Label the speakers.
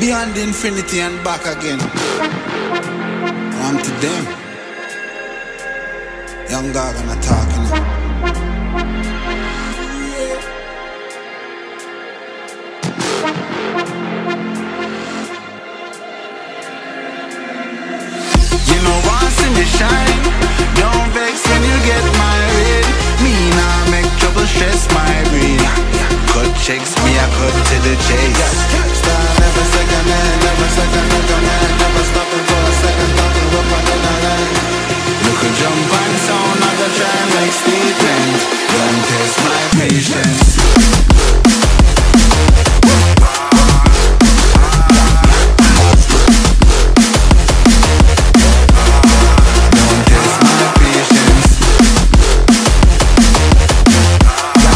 Speaker 1: Beyond infinity and back again. I'm to them. Young dog and attacking it. You know me shine? Don't vex when you get. Me nah make trouble stress my brain. Me I cut to the chase. Yeah.